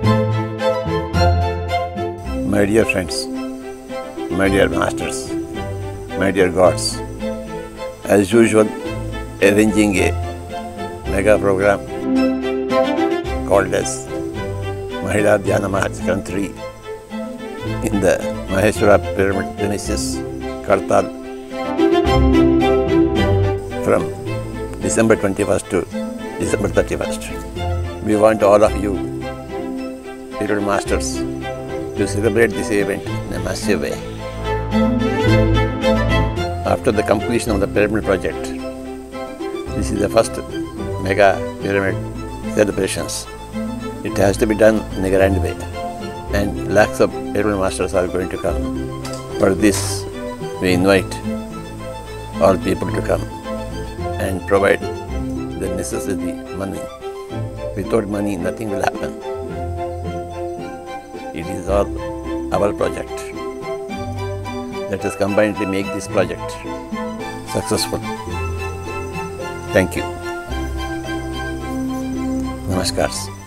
My dear friends, my dear masters, my dear gods, as usual, arranging a mega program called as Mahila Dhyana 3 in the Maheshwara Pyramid premises, Kadthal, from December 21st to December 31st. We want all of you, Pyramid Masters, to celebrate this event in a massive way. After the completion of the pyramid project, this is the first mega pyramid celebrations. It has to be done in a grand way, and lakhs of pyramid masters are going to come. For this, we invite all people to come and provide the necessary money. Without money, nothing will happen. It is all our project. Let us combinedly make this project successful. Thank you. Namaskars.